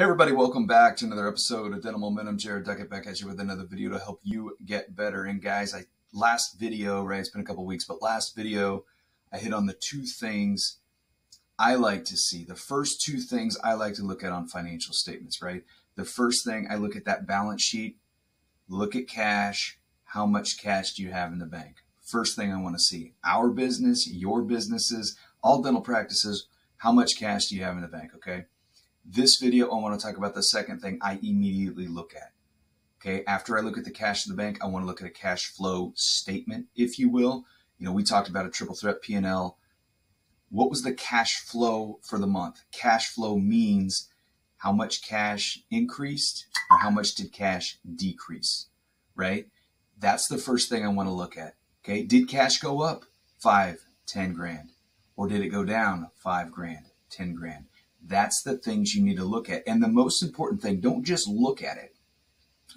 Hey everybody, welcome back to another episode of Dental Momentum. Jared Duckett back at you with another video to help you get better. And guys, I last video, right? It's been a couple weeks, but last video I hit on the two things I like to see. The first two things I like to look at on financial statements, right? The first thing I look at that balance sheet, look at cash, how much cash do you have in the bank? First thing I want to see. Our business, your businesses, all dental practices, how much cash do you have in the bank, okay? This video, I want to talk about the second thing I immediately look at. Okay, after I look at the cash in the bank, I want to look at a cash flow statement, if you will. You know, we talked about a triple threat P&L. What was the cash flow for the month? Cash flow means how much cash increased or how much did cash decrease, right? That's the first thing I want to look at. Okay, did cash go up? Five, ten grand. Or did it go down? Five grand, ten grand. That's the things you need to look at. And the most important thing, don't just look at it.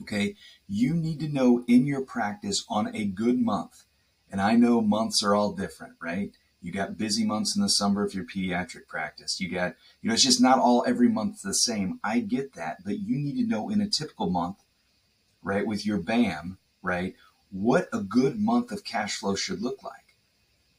Okay. You need to know in your practice on a good month. And I know months are all different, right? You got busy months in the summer if you're pediatric practice. You got, you know, it's just not all every month the same. I get that, but you need to know in a typical month, right, with your BAM, right, what a good month of cash flow should look like,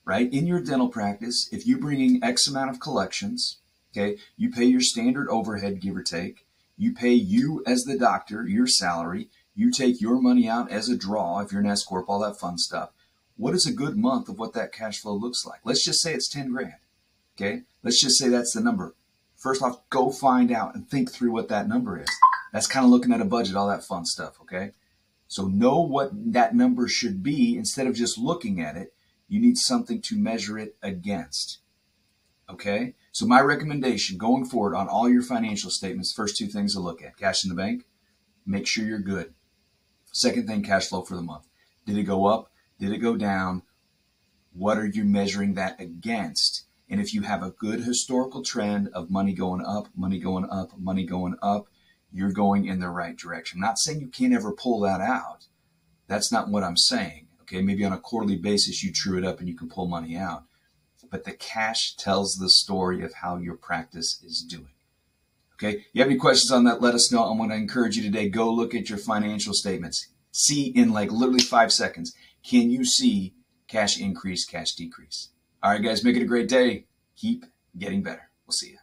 right? In your dental practice, if you're bringing X amount of collections, Okay. You pay your standard overhead, give or take. You pay you as the doctor your salary. You take your money out as a draw if you're an S corp, all that fun stuff. What is a good month of what that cash flow looks like? Let's just say it's 10 grand. Okay. Let's just say that's the number. First off, go find out and think through what that number is. That's kind of looking at a budget, all that fun stuff. Okay. So know what that number should be instead of just looking at it. You need something to measure it against. Okay. So my recommendation going forward on all your financial statements, first two things to look at, cash in the bank, make sure you're good. Second thing, cash flow for the month. Did it go up? Did it go down? What are you measuring that against? And if you have a good historical trend of money going up, money going up, money going up, you're going in the right direction. I'm not saying you can't ever pull that out. That's not what I'm saying. Okay, maybe on a quarterly basis you true it up and you can pull money out but the cash tells the story of how your practice is doing. Okay, you have any questions on that? Let us know. I want to encourage you today. Go look at your financial statements. See in like literally five seconds. Can you see cash increase, cash decrease? All right, guys, make it a great day. Keep getting better. We'll see you.